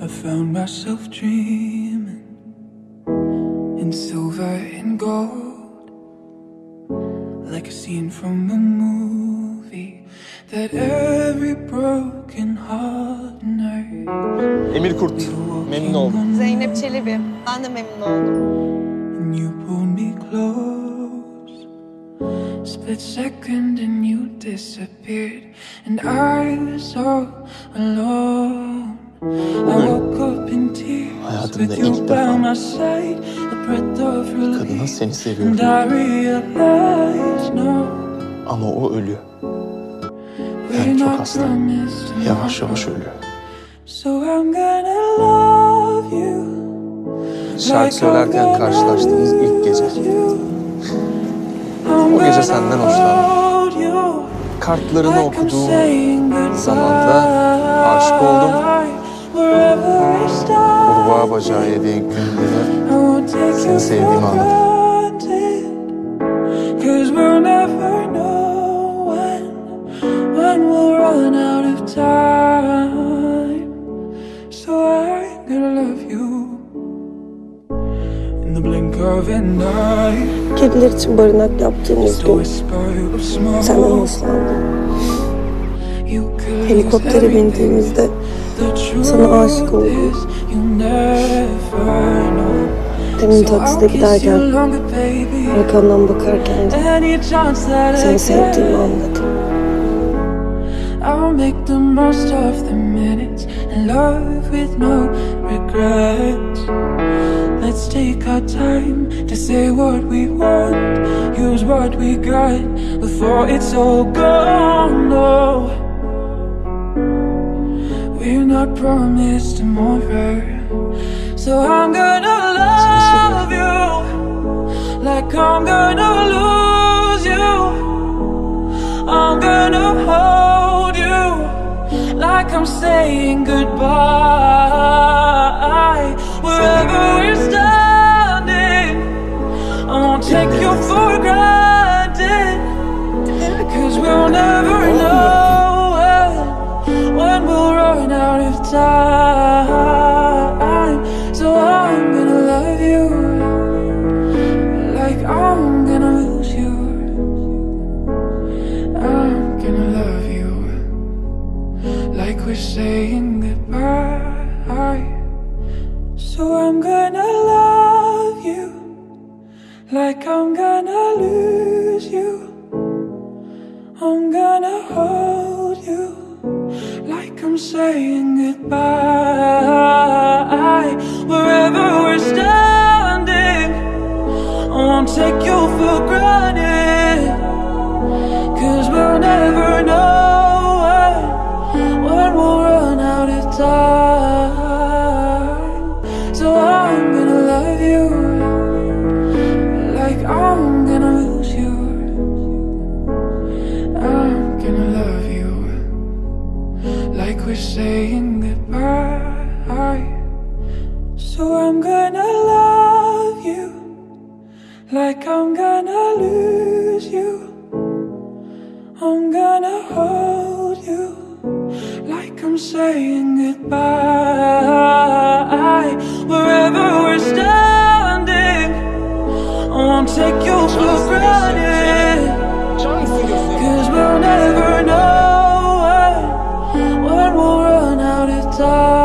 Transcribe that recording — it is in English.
I found myself dreaming in silver and gold, like a scene from a movie that every broken heart knows. Emir Kurt. Memnun oldum. Zeynep Çelebi. Ben de memnun oldum. And you pulled me close. Split second and you disappeared, and I was all alone. I woke up in tears Hayatımda with you ilk by defa my side, a breath of kadına relief. seni And seviyorum. I realized no, Ama o ölüyor. we're Ben çok not hasta. promised Yavaş tomorrow. yavaş ölüyor. So I'm gonna love you. Şarkı söylerken karşılaştığımız ilk gece. O gece senden hoşlandım. Kartlarını okuduğum zamanda aşık oldum. Kurbağa bacağı yediğin günde seni sevdiğimi anladım. Cause we'll never know when, when we'll run out of time. So I'm gonna love you in the blink of an eye. Kediler için barınak yaptığımız Just a gün whisper of smoke. senden hoşlandım. Helikoptere bindiğimizde sana aşık oldum. demin takside giderken arkamdan bakarken de Any chance that I seni sevdiğimi anladım. I'll make the most of the minutes and love with no regrets. Let's take our time to say what we want, use what we got before it's all gone. No, we're not promised tomorrow, so I'm gonna love you like I'm gonna lose you. I'm gonna hold you like I'm saying goodbye. So I'm gonna love you like I'm gonna lose you. I'm gonna hold you like I'm saying goodbye. Saying goodbye. So I'm gonna love you like I'm gonna lose you. I'm gonna hold you like I'm saying goodbye. Wherever we're standing, I won't take you for granted. Cause we'll never know out